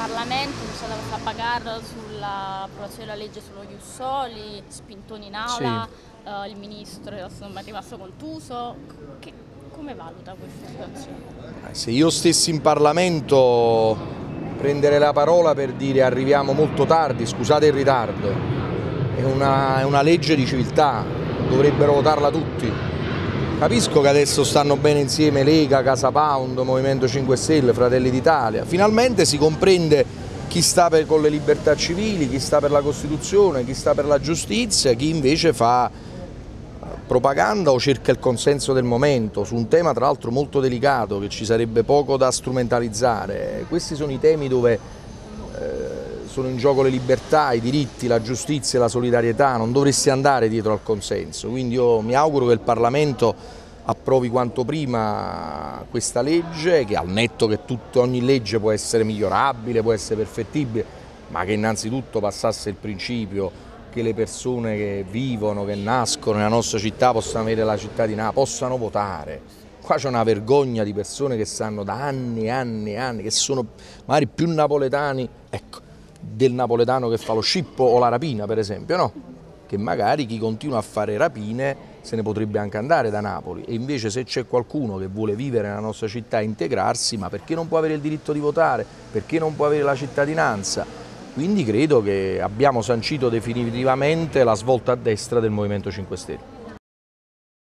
Parlamento, c'è stata questa bagarre sull'approvazione della legge sullo Jussoli, spintoni in aula, sì. uh, il ministro è rimasto contuso. Che, come valuta questa situazione? Eh, se io stessi in Parlamento prendere la parola per dire arriviamo molto tardi, scusate il ritardo, è una, è una legge di civiltà, dovrebbero votarla tutti Capisco che adesso stanno bene insieme Lega, Casa Pound, Movimento 5 Stelle, Fratelli d'Italia. Finalmente si comprende chi sta per, con le libertà civili, chi sta per la Costituzione, chi sta per la giustizia, chi invece fa propaganda o cerca il consenso del momento su un tema tra l'altro molto delicato che ci sarebbe poco da strumentalizzare. Questi sono i temi dove sono in gioco le libertà, i diritti, la giustizia e la solidarietà, non dovresti andare dietro al consenso, quindi io mi auguro che il Parlamento approvi quanto prima questa legge, che al netto che tutto, ogni legge può essere migliorabile, può essere perfettibile, ma che innanzitutto passasse il principio che le persone che vivono, che nascono nella nostra città possano avere la cittadinanza, possano votare. Qua c'è una vergogna di persone che stanno da anni e anni e anni, che sono magari più napoletani, ecco, del napoletano che fa lo scippo o la rapina per esempio, no? Che magari chi continua a fare rapine se ne potrebbe anche andare da Napoli e invece se c'è qualcuno che vuole vivere nella nostra città e integrarsi, ma perché non può avere il diritto di votare? Perché non può avere la cittadinanza? Quindi credo che abbiamo sancito definitivamente la svolta a destra del Movimento 5 Stelle.